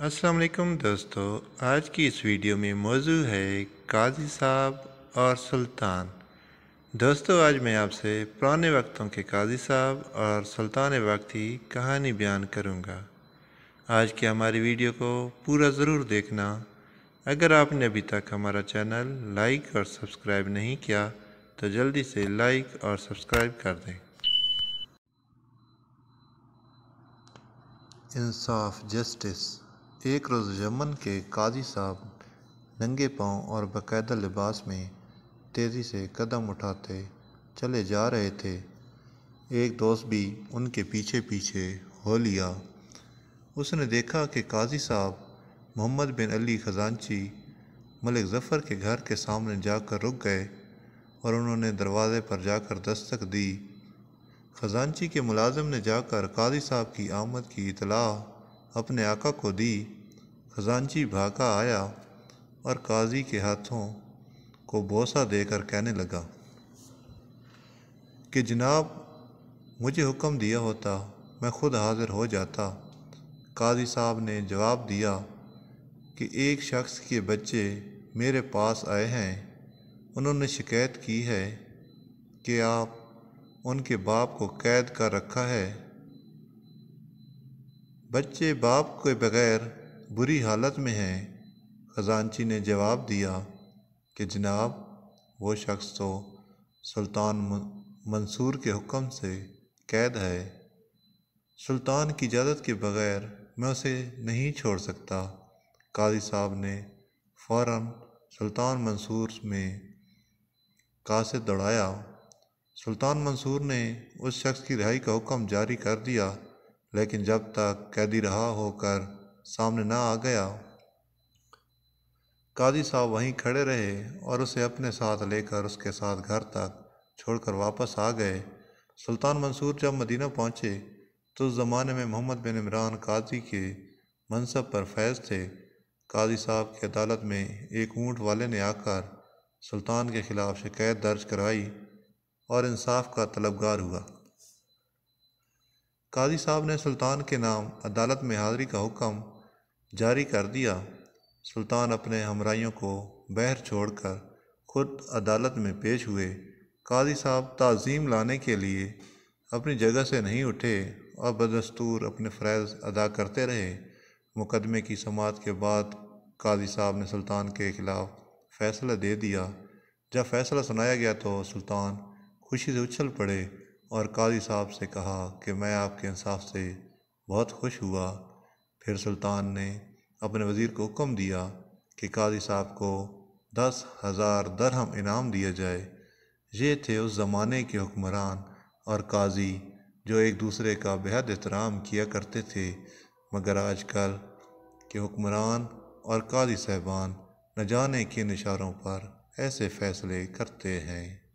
السلام علیکم دوستو، آج کی اس ویڈیو میں موضوع ہے قاضی صاحب اور سلطان۔ دوستو، آج میں آپ سے پرانے وقتوں کے قاضی صاحب اور سلطان وقت کی کہانی بیان کروں گا۔ آج کی ہماری ویڈیو کو پورا ضرور دیکھنا۔ اگر آپ نے ابھی تک ہمارا چینل لائک اور سبسکرائب نہیں کیا، تو جلدی سے لائک اور سبسکرائب کر دیں۔ انصاف، جسٹس۔ ایک روز یمن کے قاضی صاحب ننگے پاؤں اور باقاعدہ لباس میں تیزی سے قدم اٹھاتے چلے جا رہے تھے۔ ایک دوست بھی ان کے پیچھے پیچھے ہو لیا۔ اس نے دیکھا کہ قاضی صاحب محمد بن علی خزانچی ملک ظفر کے گھر کے سامنے جا کر رک گئے اور انہوں نے دروازے پر جا کر دستک دی۔ خزانچی کے ملازم نے جا کر قاضی صاحب کی آمد کی اطلاع اپنے آقا کو دی۔ خزانچی بھاگا آیا اور قاضی کے ہاتھوں کو بوسہ دے کر کہنے لگا کہ جناب، مجھے حکم دیا ہوتا، میں خود حاضر ہو جاتا۔ قاضی صاحب نے جواب دیا کہ ایک شخص کے بچے میرے پاس آئے ہیں۔ انہوں نے شکایت کی ہے کہ آپ ان کے باپ کو قید کر رکھا ہے۔ بچے باپ کے بغیر بری حالت میں ہیں۔ خزانچی نے جواب دیا کہ جناب، وہ شخص تو سلطان منصور کے حکم سے قید ہے۔ سلطان کی اجازت کے بغیر میں اسے نہیں چھوڑ سکتا۔ قاضی صاحب نے فوراً سلطان منصور میں قاصد دوڑایا۔ سلطان منصور نے اس شخص کی رہائی کا حکم جاری کر دیا۔ لیکن جب تک قیدی رہا ہو کر سامنے نہ آ گیا، قاضی صاحب وہیں کھڑے رہے اور اسے اپنے ساتھ لے کر اس کے ساتھ گھر تک چھوڑ کر واپس آ گئے۔ سلطان منصور جب مدینہ پہنچے تو اس زمانے میں محمد بن عمران قاضی کے منصب پر فیض تھے۔ قاضی صاحب کی عدالت میں ایک اونٹ والے نے آ کر سلطان کے خلاف شکایت درج کرائی اور انصاف کا طلبگار ہوا۔ قاضی صاحب نے سلطان کے نام عدالت میں حاضری کا حکم جاری کر دیا۔ سلطان اپنے ہمراہیوں کو بہر چھوڑ کر خود عدالت میں پیش ہوئے۔ قاضی صاحب تعظیم لانے کے لیے اپنی جگہ سے نہیں اٹھے اور بدستور اپنے فرائض ادا کرتے رہے۔ مقدمے کی سماعت کے بعد قاضی صاحب نے سلطان کے خلاف فیصلہ دے دیا۔ جب فیصلہ سنایا گیا تو سلطان خوشی سے اچھل پڑے۔ اور قاضی صاحب سے کہا کہ میں آپ کے انصاف سے بہت خوش ہوا۔ پھر سلطان نے اپنے وزیر کو حکم دیا کہ قاضی صاحب کو دس ہزار درہم انعام دیا جائے۔ یہ تھے اس زمانے کے حکمران اور قاضی جو ایک دوسرے کا بہت احترام کیا کرتے تھے۔ مگر آج کل کے حکمران اور قاضی صاحبان نہ جانے کن اشاروں پر ایسے فیصلے کرتے ہیں۔